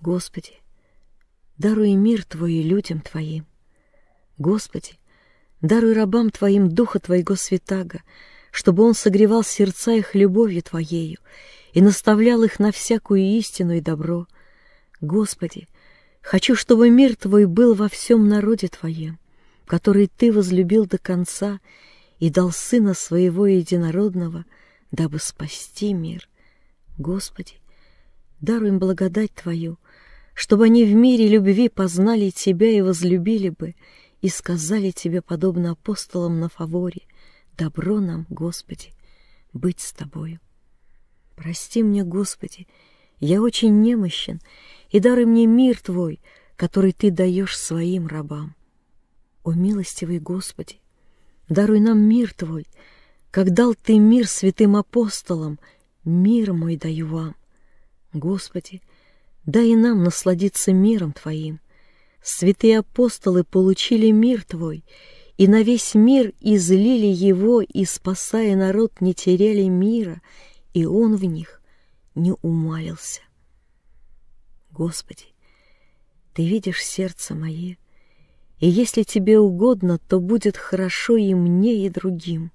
Господи, даруй мир Твой и людям Твоим. Господи, даруй рабам Твоим Духа Твоего Святаго, чтобы Он согревал сердца их любовью Твоею и наставлял их на всякую истину и добро. Господи, хочу, чтобы мир Твой был во всем народе Твоем, который Ты возлюбил до конца и дал Сына Своего Единородного, дабы спасти мир. Господи, даруй им благодать Твою, чтобы они в мире любви познали Тебя и возлюбили бы, и сказали Тебе, подобно апостолам на фаворе, «Добро нам, Господи, быть с Тобою». Прости мне, Господи, я очень немощен, и даруй мне мир Твой, который Ты даешь своим рабам. О, милостивый Господи, даруй нам мир Твой, как дал Ты мир святым апостолам, мир мой даю вам. Господи, дай и нам насладиться миром Твоим. Святые апостолы получили мир Твой, и на весь мир излили его, и, спасая народ, не теряли мира, и он в них не умалился. Господи, Ты видишь сердце мое, и если Тебе угодно, то будет хорошо и мне, и другим.